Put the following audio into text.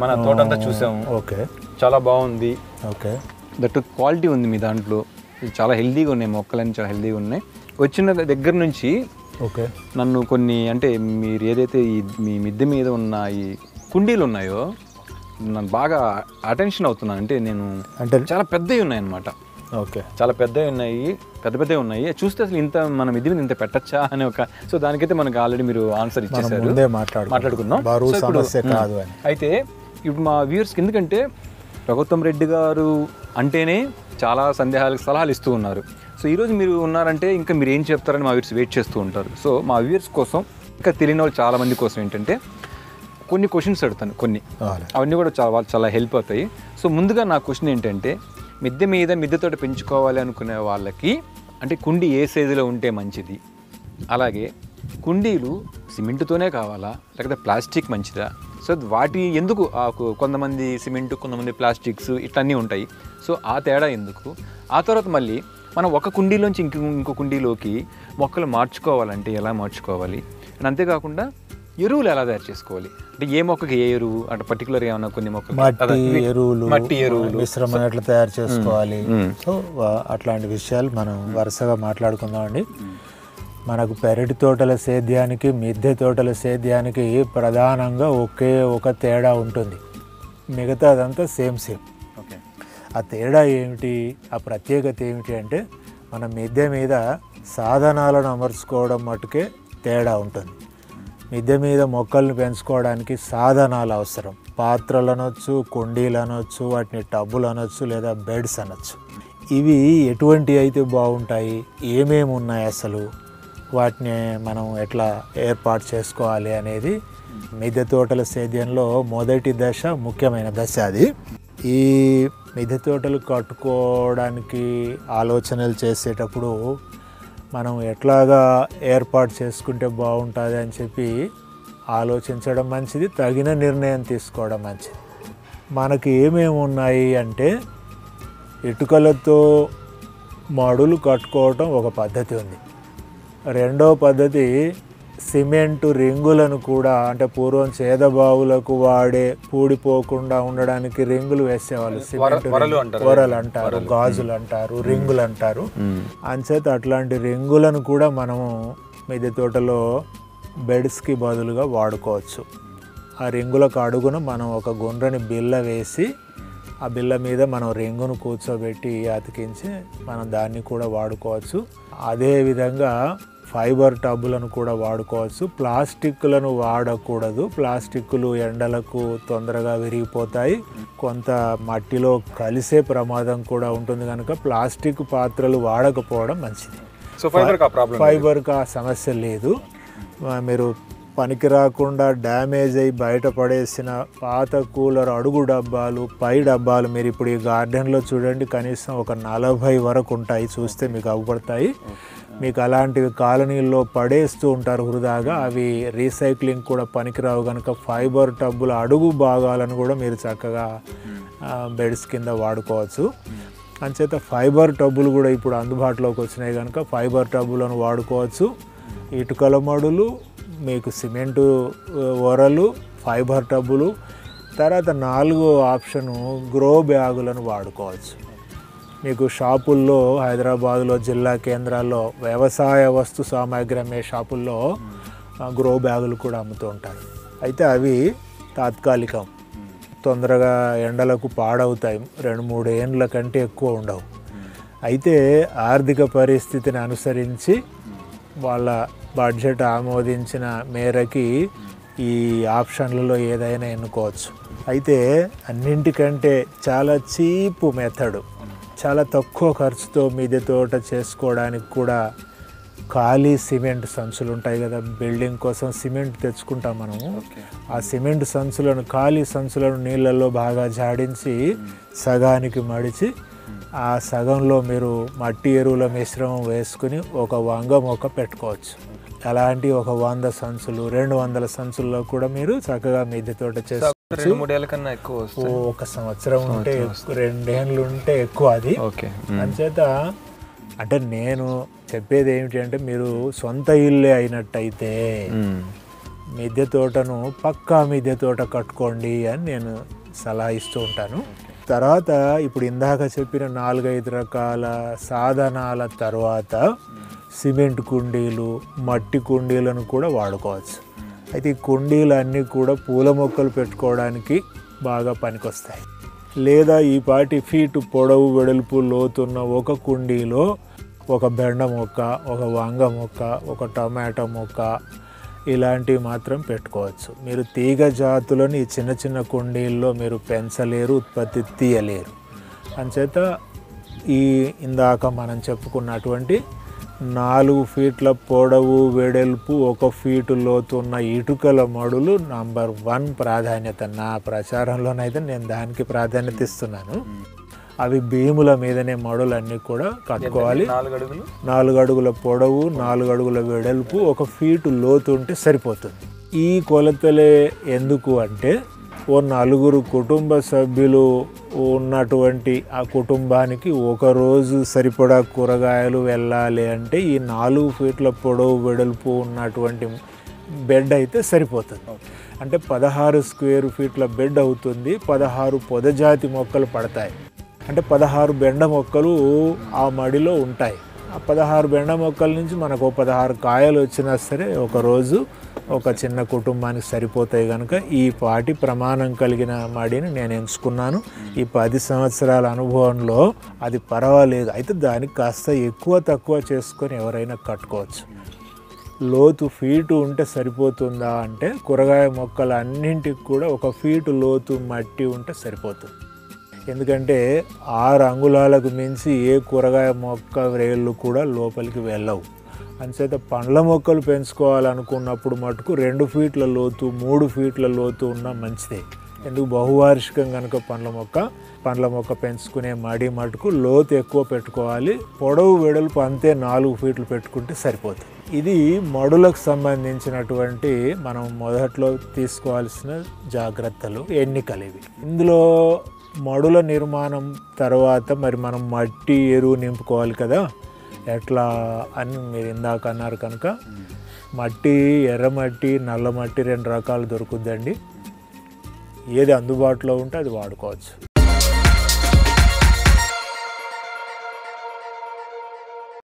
మన తోట అంతా చూసాము ఓకే. చాలా బాగుంది. ఓకే. దట్ క్వాలిటీ ఉంది మీ దాంట్లో. చాలా హెల్దీగా ఉన్నాయి మొక్కలన్నీ చాలా హెల్దీగా ఉన్నాయి. వచ్చిన దగ్గర నుంచి ఓకే. నన్ను కొన్ని అంటే మీరు ఏదైతే ఈ మీ మిద్దె మీద ఉన్న ఈ కుండీలు ఉన్నాయో నన్ను బాగా అటెన్షన్ అవుతున్నాను అంటే నేను అంటే చాలా పెద్దవి ఉన్నాయి అన్నమాట ఓకే. చాలా పెద్దవి ఉన్నాయి. పెద్ద పెద్దవి ఉన్నాయి. చూస్తే అసలు ఇంత మన మిద్ది మీద ఇంత పెట్టచ్చా అని ఒక సో దానికైతే మనకి ఆల్రెడీ మీరు ఆన్సర్ మనం ఇచ్చేసారు ముందే మాట్లాడుకున్నాం. అయితే ఇప్పుడు మా వ్యూవర్స్కి ఎందుకంటే ప్రభుత్వం రెడ్డి గారు అంటేనే చాలా సందేహాలకు సలహాలు ఇస్తూ ఉన్నారు. సో ఈరోజు మీరు ఉన్నారంటే ఇంకా మీరు ఏం చెప్తారని మా వ్యూవర్స్ వెయిట్ చేస్తూ ఉంటారు. సో మా వ్యూవర్స్ కోసం ఇంకా తెలియని వాళ్ళు చాలా మంది కోసం ఏంటంటే కొన్ని క్వశ్చన్స్ అడుగుతాను కొన్ని. అవును. అవన్నీ కూడా చాలా వాళ్ళు చాలా హెల్ప్ అవుతాయి. సో ముందుగా నా క్వశ్చన్ ఏంటంటే మిద్దె మీద మిద్దెతోట పెంచుకోవాలి అనుకునే వాళ్ళకి అంటే కుండి ఏ సైజులో ఉంటే మంచిది? అలాగే కుండీలు సిమెంట్తోనే కావాలా? లేకపోతే ప్లాస్టిక్ మంచిదా? సో వాటి ఎందుకు కొంతమంది సిమెంట్ కొంతమంది ప్లాస్టిక్స్ ఇట్లన్నీ ఉంటాయి. సో ఆ తేడా ఎందుకు? ఆ తర్వాత మళ్ళీ మనం ఒక కుండీలోంచి ఇంకో ఇంకో కుండీలోకి మొక్కలు మార్చుకోవాలంటే ఎలా మార్చుకోవాలి? అండ్ అంతేకాకుండా ఎరువులు ఎలా తయారు చేసుకోవాలి? అంటే ఏ మొక్కకి ఏ ఎరువు? అంటే పర్టికులర్ ఏమన్నా కొన్ని మొక్కలు మట్టి ఎరువులు మట్టి ఎరువులు. మిశ్రమం ఎట్లా తయారు చేసుకోవాలి. సో అట్లాంటి విషయాలు మనం వరుసగా మాట్లాడుకుందామండి. మనకు పెరటి తోటల సేద్యానికి మిద్దె తోటల సేద్యానికి ప్రధానంగా ఒకే ఒక తేడా ఉంటుంది. మిగతా అదంతా సేమ్ సేమ్. ఓకే. ఆ తేడా ఏమిటి? ఆ ప్రత్యేకత ఏమిటి అంటే మన మిద్దె మీద సాధనాలను అమర్చుకోవడం మటుకే తేడా ఉంటుంది. మిద్దె మీద మొక్కల్ని పెంచుకోవడానికి సాధనాలు అవసరం. పాత్రలు అనొచ్చు కుండీలు అనొచ్చు వాటిని టబ్బులు అనొచ్చు లేదా బెడ్స్ అనొచ్చు. ఇవి ఎటువంటి అయితే బాగుంటాయి? ఏమేమి ఉన్నాయి అసలు? వాటిని మనం ఎట్లా ఏర్పాటు చేసుకోవాలి అనేది మిద్దె తోటల సేద్యంలో మొదటి దశ ముఖ్యమైన దశ అది. ఈ మిద్దె తోటలు కట్టుకోవడానికి ఆలోచనలు చేసేటప్పుడు మనం ఎట్లాగా ఏర్పాటు చేసుకుంటే బాగుంటుంది అని చెప్పి ఆలోచించడం మంచిది తగిన నిర్ణయం తీసుకోవడం మంచిది. మనకి ఏమేమి ఉన్నాయి అంటే ఇటుకలతో మడులు కట్టుకోవటం ఒక పద్ధతి ఉంది. రెండో పద్ధతి సిమెంటు రింగులను కూడా అంటే పూర్వం చేదబావులకు వాడే పూడిపోకుండా ఉండడానికి రింగులు వేసేవాళ్ళు. సిమెంట్ వరలు అంటారు. గాజులు అంటారు రింగులు అంటారు. అంచేత అట్లాంటి రింగులను కూడా మనము మిద్దె తోటలో బెడ్స్కి బదులుగా వాడుకోవచ్చు. ఆ రింగులకు అడుగున మనం ఒక గుండ్రని బిల్ల వేసి ఆ బిల్ల మీద మనం రింగును కూర్చోబెట్టి అతికించి మనం దాన్ని కూడా వాడుకోవచ్చు. అదేవిధంగా ఫైబర్ టబ్బులను కూడా వాడుకోవచ్చు. ప్లాస్టిక్లను వాడకూడదు. ప్లాస్టిక్లు ఎండలకు తొందరగా విరిగిపోతాయి. కొంత మట్టిలో కలిసే ప్రమాదం కూడా ఉంటుంది కనుక ప్లాస్టిక్ పాత్రలు వాడకపోవడం మంచిది. సో ఫైబర్ కా ప్రాబ్లం ఫైబర్కి ఆ సమస్య లేదు. మీరు పనికి రాకుండా డ్యామేజ్ అయి బయటపడేసిన పాత కూలర్ అడుగు డబ్బాలు పై డబ్బాలు మీరు ఇప్పుడు ఈ గార్డెన్లో చూడండి కనీసం ఒక నలభై వరకు ఉంటాయి. చూస్తే మీకు అవ్వబడతాయి మీకు అలాంటివి కాలనీల్లో పడేస్తూ ఉంటారు వృధాగా. అవి రీసైక్లింగ్ కూడా పనికిరావు కనుక ఫైబర్ టబ్బుల అడుగు భాగాలను కూడా మీరు చక్కగా బెడ్స్ కింద వాడుకోవచ్చు. అంచేత ఫైబర్ టబ్బులు కూడా ఇప్పుడు అందుబాటులోకి వచ్చినాయి కనుక ఫైబర్ టబ్బులను వాడుకోవచ్చు. ఇటుకల మడులు మీకు సిమెంటు ఓరలు ఒరలు ఫైబర్ టబ్బులు తర్వాత నాలుగో ఆప్షను గ్రో బ్యాగులను వాడుకోవచ్చు. మీకు షాపుల్లో హైదరాబాద్లో జిల్లా కేంద్రాల్లో వ్యవసాయ వస్తు సామాగ్రి అమ్మే షాపుల్లో గ్రో బ్యాగులు కూడా అమ్ముతూ ఉంటారు. అయితే అవి తాత్కాలికం. తొందరగా ఎండలకు పాడవుతాయి. రెండు మూడు ఏండ్ల కంటే ఎక్కువ ఉండవు. అయితే ఆర్థిక పరిస్థితిని అనుసరించి వాళ్ళ బడ్జెట్ ఆమోదించిన మేరకి ఈ ఆప్షన్లలో ఏదైనా ఎన్నుకోవచ్చు. అయితే అన్నింటికంటే చాలా చీప్ మెథడ్ చాలా తక్కువ ఖర్చుతో మిద్దె తోట చేసుకోవడానికి కూడా ఖాళీ సిమెంట్ సంచులు ఉంటాయి కదా బిల్డింగ్ కోసం సిమెంట్ తెచ్చుకుంటాం మనము ఆ సిమెంట్ సంచులను ఖాళీ సంచులను నీళ్ళల్లో బాగా జాడించి సగానికి మడిచి ఆ సగంలో మీరు మట్టి ఎరువుల మిశ్రమం వేసుకుని ఒక వంగ మొక్క పెట్టుకోవచ్చు. అలాంటి ఒక వంద సంచులు రెండు వందల సంచుల్లో కూడా మీరు చక్కగా మిద్దె తోట చేసుకోవచ్చు రెండు మూడేళ్ళ కన్నా ఎక్కువ ఒక సంవత్సరం ఉంటే రెండేళ్ళు ఉంటే ఎక్కువ అది. ఓకే. అంచేత అంటే నేను చెప్పేది ఏమిటి అంటే మీరు సొంత ఇల్లే అయినట్టయితే మిద్దె తోటను పక్కా మిద్దె తోట కట్టుకోండి అని నేను సలహా ఇస్తూ ఉంటాను. తర్వాత ఇప్పుడు ఇందాక చెప్పిన నాలుగైదు రకాల సాధనాల తర్వాత సిమెంట్ కుండీలు మట్టి కుండీలను కూడా వాడుకోవచ్చు. అయితే ఈ కుండీలు అన్నీ కూడా పూల మొక్కలు పెట్టుకోవడానికి బాగా పనికొస్తాయి. లేదా ఈ పాటి ఫీట్ పొడవు వెడల్పు లోతున్న ఒక కుండీలో ఒక బెండ మొక్క ఒక వంగ మొక్క ఒక టమాటో మొక్క ఇలాంటివి మాత్రం పెట్టుకోవచ్చు. మీరు తీగ జాతులను ఈ చిన్న చిన్న కుండీల్లో మీరు పెంచలేరు ఉత్పత్తి తీయలేరు. అంచేత ఈ ఇందాక మనం చెప్పుకున్నటువంటి నాలుగు ఫీట్ల పొడవు వెడల్పు ఒక ఫీటు లోతున్న ఇటుకల మడులు నంబర్ వన్ ప్రాధాన్యత. నా ప్రచారంలోనైతే నేను దానికి ప్రాధాన్యత ఇస్తున్నాను. అవి భీముల మీదనే మడులన్నీ కూడా కట్టుకోవాలి. నాలుగు అడుగులు నాలుగు అడుగుల పొడవు నాలుగు అడుగుల వెడల్పు ఒక ఫీటు లోతు ఉంటే సరిపోతుంది. ఈ కొలతలే ఎందుకు అంటే ఓ నలుగురు కుటుంబ సభ్యులు ఉన్నటువంటి ఆ కుటుంబానికి ఒకరోజు సరిపడా కూరగాయలు వెళ్ళాలి అంటే ఈ నాలుగు ఫీట్ల పొడవు వెడల్పు ఉన్నటువంటి బెడ్ అయితే సరిపోతుంది. అంటే పదహారు స్క్వేర్ ఫీట్ల బెడ్ అవుతుంది పదహారు పొదజాతి మొక్కలు పడతాయి. అంటే పదహారు బెండ మొక్కలు ఆ మడిలో ఉంటాయి. ఆ పదహారు బెండ మొక్కల నుంచి మనకు పదహారు కాయలు వచ్చినా సరే ఒకరోజు ఒక చిన్న కుటుంబానికి సరిపోతాయి కనుక ఈ పాటి ప్రమాణం కలిగిన మడిని నేను ఎంచుకున్నాను. ఈ పది సంవత్సరాల అనుభవంలో అది పర్వాలేదు. అయితే దానికి కాస్త ఎక్కువ తక్కువ చేసుకొని ఎవరైనా కట్టుకోవచ్చు. లోతు ఫీటు ఉంటే సరిపోతుందా అంటే కూరగాయ మొక్కలు అన్నింటికి కూడా ఒక ఫీటు లోతు మట్టి ఉంటే సరిపోతుంది. ఎందుకంటే ఆరు అంగుళాలకు మించి ఏ కూరగాయ మొక్క వేళ్ళు కూడా లోపలికి వెళ్ళవు. అంచేత పండ్ల మొక్కలు పెంచుకోవాలనుకున్నప్పుడు మటుకు రెండు ఫీట్ల లోతు మూడు ఫీట్ల లోతు ఉన్న మంచిదే. ఎందుకు? బహువార్షికం కనుక పండ్ల మొక్క పండ్ల మొక్క పెంచుకునే మడి మటుకు లోతు ఎక్కువ పెట్టుకోవాలి. పొడవు వెడల్పు అంతే నాలుగు ఫీట్లు పెట్టుకుంటే సరిపోతుంది. ఇది మడులకు సంబంధించినటువంటి మనం మొదట్లో తీసుకోవాల్సిన జాగ్రత్తలు ఎన్నికలు ఇవి. ఇందులో మడుల నిర్మాణం తర్వాత మరి మనం మట్టి ఎరువు నింపుకోవాలి కదా. ఎట్లా అని మీరు ఇందాక అన్నారు కనుక మట్టి ఎర్రమట్టి నల్ల మట్టి రెండు రకాలు దొరుకుద్దండి. ఏది అందుబాటులో ఉంటే అది వాడుకోవచ్చు.